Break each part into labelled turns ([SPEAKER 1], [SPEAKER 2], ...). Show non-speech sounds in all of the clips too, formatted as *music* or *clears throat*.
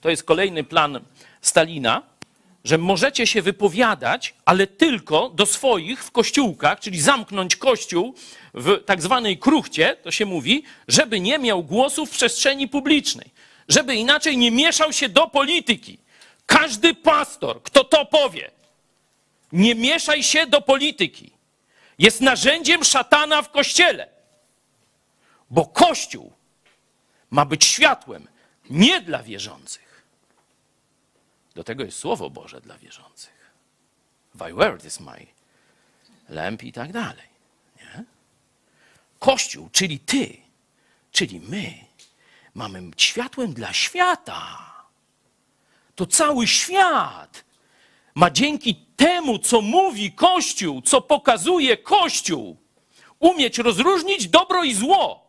[SPEAKER 1] to jest kolejny plan Stalina, że możecie się wypowiadać, ale tylko do swoich w kościółkach, czyli zamknąć kościół w tak zwanej kruchcie, to się mówi, żeby nie miał głosu w przestrzeni publicznej, żeby inaczej nie mieszał się do polityki. Każdy pastor, kto to powie, nie mieszaj się do polityki, jest narzędziem szatana w kościele, bo kościół ma być światłem nie dla wierzących. Do tego jest Słowo Boże dla wierzących. Thy word is my lamp i tak dalej. Nie? Kościół, czyli ty, czyli my, mamy światłem dla świata. To cały świat ma dzięki temu, co mówi Kościół, co pokazuje Kościół, umieć rozróżnić dobro i zło,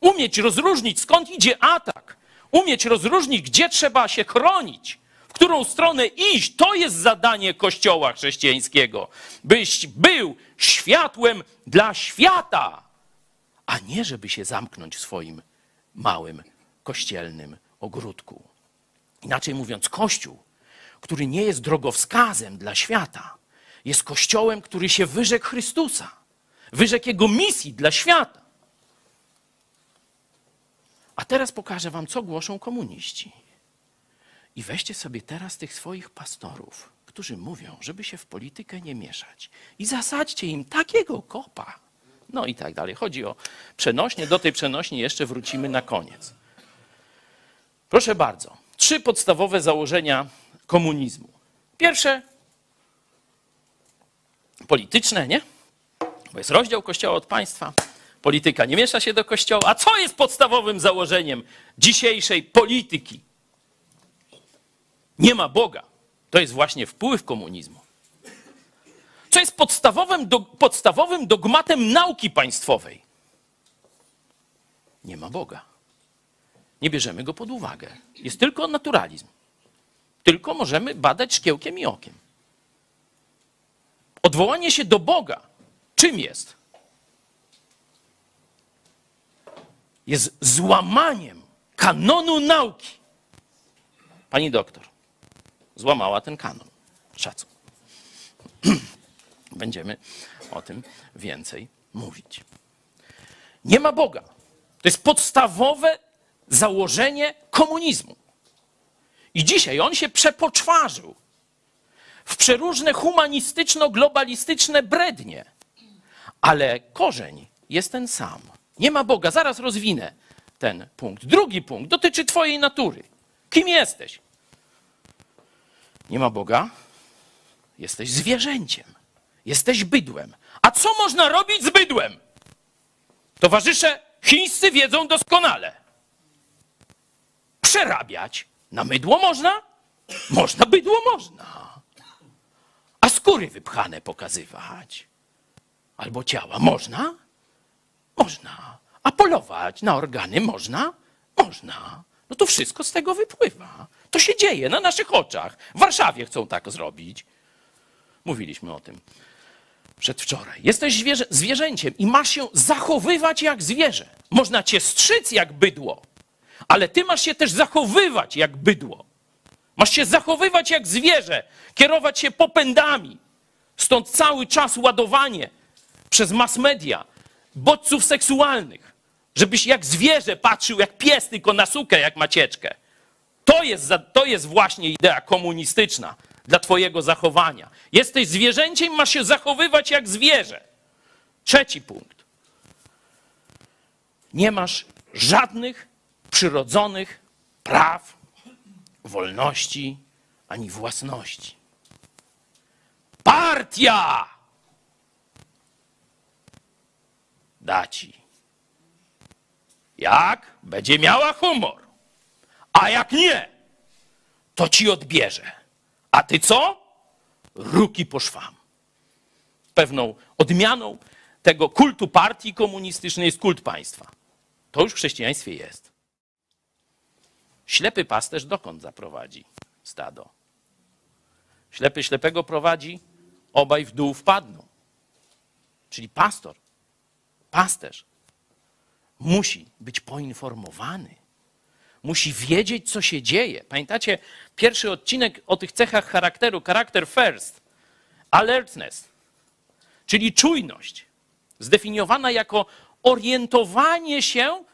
[SPEAKER 1] umieć rozróżnić skąd idzie atak, umieć rozróżnić, gdzie trzeba się chronić, w którą stronę iść. To jest zadanie Kościoła chrześcijańskiego, byś był światłem dla świata, a nie żeby się zamknąć w swoim małym kościelnym ogródku. Inaczej mówiąc, Kościół, który nie jest drogowskazem dla świata, jest Kościołem, który się wyrzekł Chrystusa, wyrzekł Jego misji dla świata. A teraz pokażę Wam, co głoszą komuniści. I weźcie sobie teraz tych swoich pastorów, którzy mówią, żeby się w politykę nie mieszać, i zasadźcie im takiego kopa. No i tak dalej. Chodzi o przenośnie. Do tej przenośni jeszcze wrócimy na koniec. Proszę bardzo. Trzy podstawowe założenia komunizmu. Pierwsze polityczne, nie? Bo jest rozdział Kościoła od państwa. Polityka nie miesza się do Kościoła. A co jest podstawowym założeniem dzisiejszej polityki? Nie ma Boga. To jest właśnie wpływ komunizmu. Co jest podstawowym, do, podstawowym dogmatem nauki państwowej? Nie ma Boga. Nie bierzemy go pod uwagę. Jest tylko naturalizm. Tylko możemy badać szkiełkiem i okiem. Odwołanie się do Boga czym jest? Jest złamaniem kanonu nauki. Pani doktor złamała ten kanon. Szacun. *clears throat* Będziemy o tym więcej mówić. Nie ma Boga. To jest podstawowe założenie komunizmu. I dzisiaj on się przepoczwarzył w przeróżne humanistyczno-globalistyczne brednie. Ale korzeń jest ten sam. Nie ma Boga. Zaraz rozwinę ten punkt. Drugi punkt dotyczy Twojej natury. Kim jesteś? Nie ma Boga. Jesteś zwierzęciem. Jesteś bydłem. A co można robić z bydłem? Towarzysze chińscy wiedzą doskonale. Przerabiać na mydło można? Można, bydło można. A skóry wypchane pokazywać. Albo ciała można? Można. A polować na organy można? Można. No to wszystko z tego wypływa. To się dzieje na naszych oczach. W Warszawie chcą tak zrobić. Mówiliśmy o tym przedwczoraj. Jesteś zwierzę, zwierzęciem i masz się zachowywać jak zwierzę. Można cię strzyc jak bydło, ale ty masz się też zachowywać jak bydło. Masz się zachowywać jak zwierzę, kierować się popędami. Stąd cały czas ładowanie przez mass media bodźców seksualnych, żebyś jak zwierzę patrzył, jak pies, tylko na sukę, jak macieczkę. To jest, to jest właśnie idea komunistyczna dla Twojego zachowania. Jesteś zwierzęciem, masz się zachowywać jak zwierzę. Trzeci punkt. Nie masz żadnych przyrodzonych praw, wolności ani własności. Partia da ci. Jak? Będzie miała humor. A jak nie, to ci odbierze. A ty co? Ruki po szwam. Pewną odmianą tego kultu partii komunistycznej jest kult państwa. To już w chrześcijaństwie jest. Ślepy pasterz dokąd zaprowadzi stado? Ślepy ślepego prowadzi, obaj w dół wpadną. Czyli pastor, pasterz musi być poinformowany, musi wiedzieć, co się dzieje. Pamiętacie pierwszy odcinek o tych cechach charakteru, charakter first, alertness, czyli czujność, zdefiniowana jako orientowanie się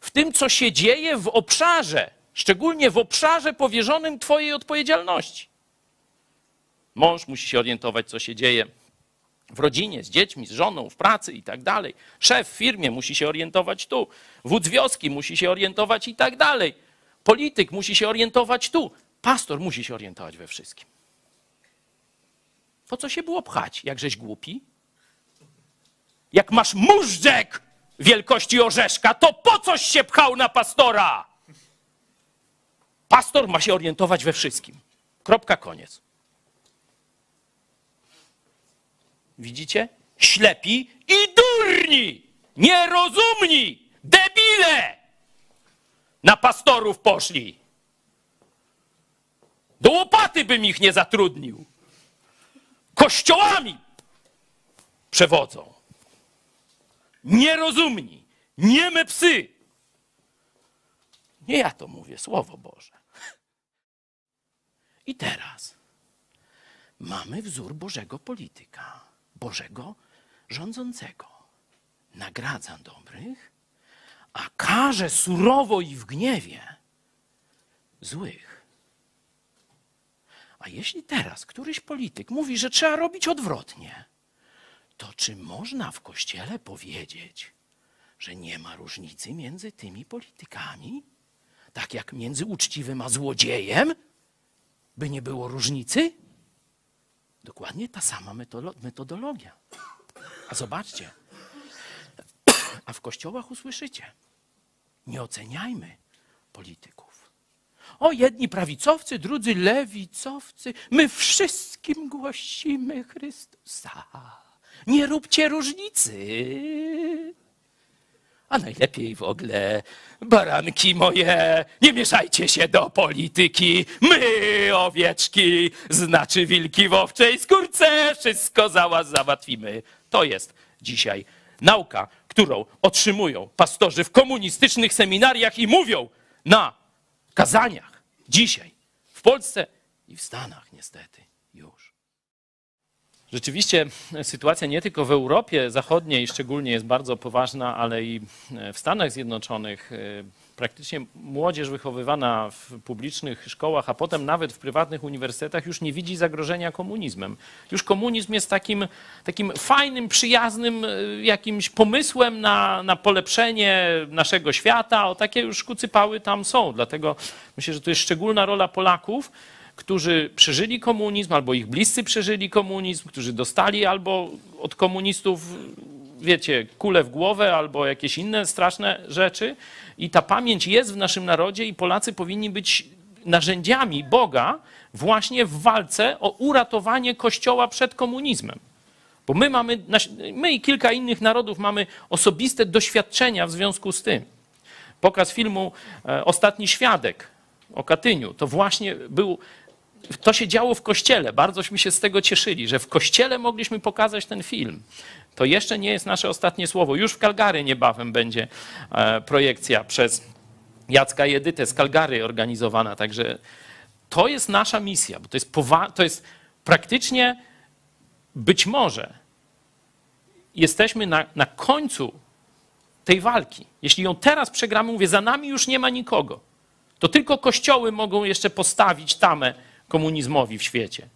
[SPEAKER 1] w tym, co się dzieje w obszarze, szczególnie w obszarze powierzonym Twojej odpowiedzialności. Mąż musi się orientować, co się dzieje w rodzinie, z dziećmi, z żoną, w pracy i tak dalej. Szef w firmie musi się orientować tu. Wódz wioski musi się orientować i tak dalej. Polityk musi się orientować tu. Pastor musi się orientować we wszystkim. Po co się było pchać? Jakżeś głupi? Jak masz móżdżek wielkości orzeszka, to po coś się pchał na pastora? Pastor ma się orientować we wszystkim. Kropka, koniec. Widzicie? Ślepi i durni, nierozumni, debile na pastorów poszli. Do łopaty bym ich nie zatrudnił. Kościołami przewodzą. Nierozumni, nieme psy. Nie ja to mówię, Słowo Boże. I teraz mamy wzór Bożego polityka. Bożego rządzącego. Nagradza dobrych, a karze surowo i w gniewie złych. A jeśli teraz któryś polityk mówi, że trzeba robić odwrotnie, to czy można w kościele powiedzieć, że nie ma różnicy między tymi politykami? Tak jak między uczciwym a złodziejem? By nie było różnicy? Dokładnie ta sama metodologia. A zobaczcie, a w kościołach usłyszycie, nie oceniajmy polityków. O, jedni prawicowcy, drudzy lewicowcy, my wszystkim głosimy Chrystusa. Nie róbcie różnicy. A najlepiej w ogóle, baranki moje, nie mieszajcie się do polityki. My, owieczki, znaczy wilki w owczej skórce, wszystko za was załatwimy. To jest dzisiaj nauka, którą otrzymują pastorzy w komunistycznych seminariach i mówią na kazaniach dzisiaj w Polsce i w Stanach niestety. Rzeczywiście sytuacja nie tylko w Europie Zachodniej szczególnie jest bardzo poważna, ale i w Stanach Zjednoczonych. E, praktycznie młodzież wychowywana w publicznych szkołach, a potem nawet w prywatnych uniwersytetach już nie widzi zagrożenia komunizmem. Już komunizm jest takim, takim fajnym, przyjaznym e, jakimś pomysłem na, na polepszenie naszego świata. O takie już kucypały tam są. Dlatego myślę, że to jest szczególna rola Polaków, którzy przeżyli komunizm, albo ich bliscy przeżyli komunizm, którzy dostali albo od komunistów, wiecie, kulę w głowę, albo jakieś inne straszne rzeczy. I ta pamięć jest w naszym narodzie, i Polacy powinni być narzędziami Boga właśnie w walce o uratowanie Kościoła przed komunizmem. Bo my mamy, my i kilka innych narodów mamy osobiste doświadczenia w związku z tym. Pokaz filmu e, Ostatni Świadek o Katyniu to właśnie był to się działo w kościele. Bardzośmy się z tego cieszyli, że w kościele mogliśmy pokazać ten film. To jeszcze nie jest nasze ostatnie słowo. Już w Calgary niebawem będzie e, projekcja przez Jacka i Edytę z Calgary organizowana. Także to jest nasza misja, bo to jest, to jest praktycznie być może jesteśmy na, na końcu tej walki. Jeśli ją teraz przegramy, mówię, za nami już nie ma nikogo. To tylko kościoły mogą jeszcze postawić tamę komunizmowi w świecie.